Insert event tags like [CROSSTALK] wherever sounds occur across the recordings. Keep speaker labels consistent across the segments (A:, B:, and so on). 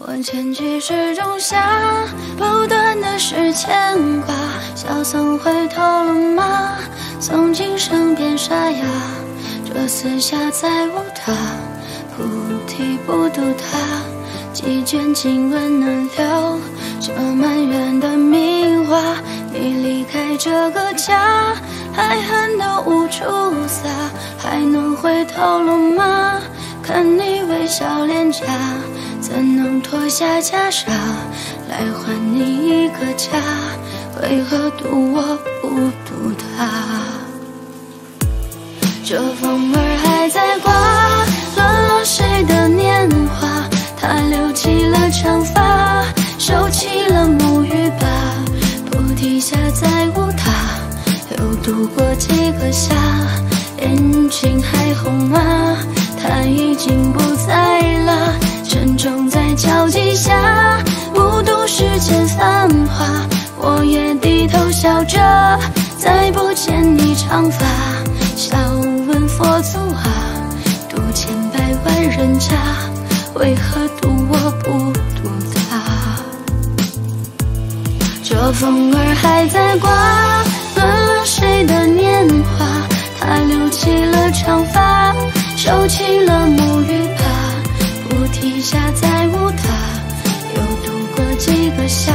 A: 我牵起时钟下，不断的是牵挂。小僧回头了吗？诵经声变沙哑，这四下再无他，菩提不渡他。几卷经文难留，这满园的名花。你离开这个家，爱恨都无处撒，还能回头了吗？看你微笑脸颊。怎能脱下袈裟来还你一个家？为何渡我不渡他？这风儿还在刮，乱了谁的年华？他留起了长发，收起了木鱼吧。菩提下再无他，又度过几个夏？眼睛还红吗？他已经间繁华，我也低头笑着，再不见你长发。笑问佛祖啊，渡千百万人家，为何渡我不渡他？这风儿还在刮，乱了谁的年华？他留起了长发，收起了木鱼。下再无他，又度过下，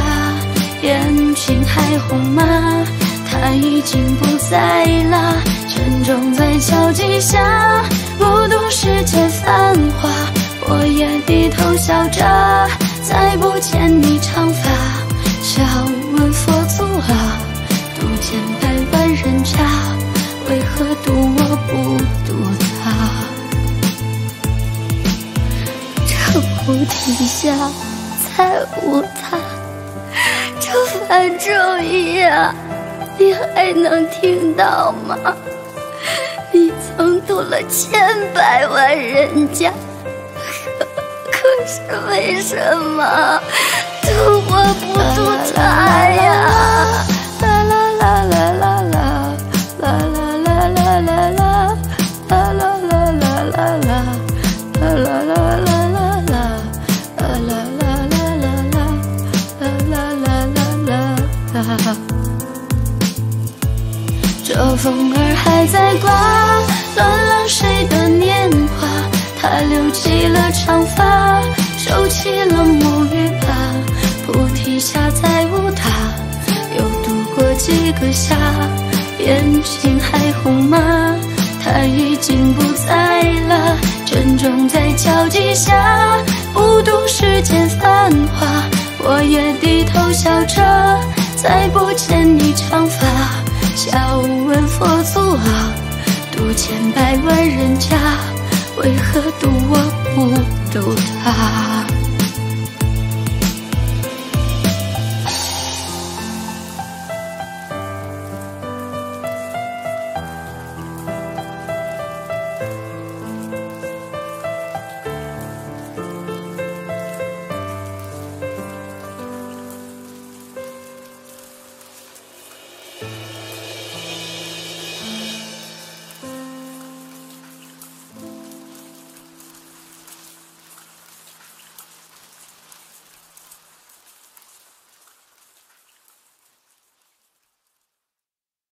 A: 眼睛还红吗？他已经不在了，晨钟在敲几下，目睹世间繁华，我也低头笑着，再不见你长发。笑问佛祖啊，渡千百万人家，为何渡我不渡他？菩提下再无他，这番咒语啊，你还能听到吗？你曾渡了千百万人家，可是为什么渡我不渡他 [LAUGHS] 这风儿还在刮，乱了谁的年华？他留起了长发，收起了木鱼吧。菩提下再无他，又度过几个夏。眼睛还红吗？长发。笑问佛祖啊，渡千百万人家，为何渡我不渡他？